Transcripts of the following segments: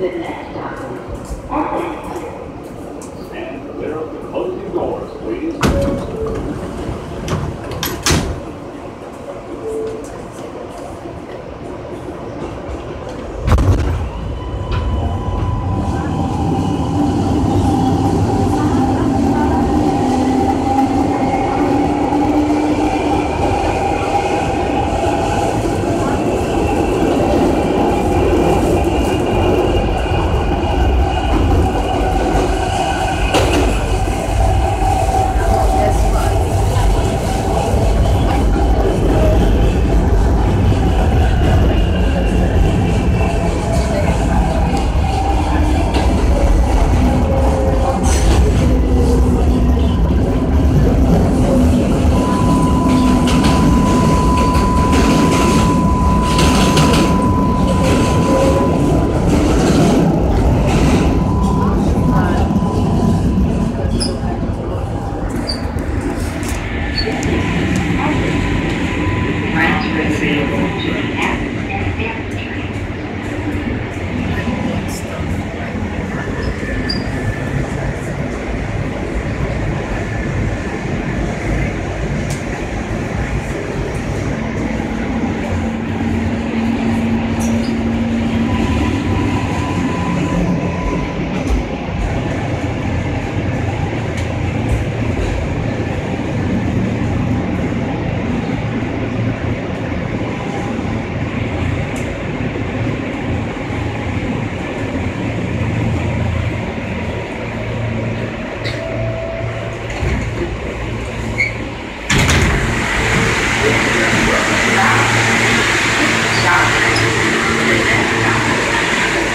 Stop. The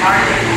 market.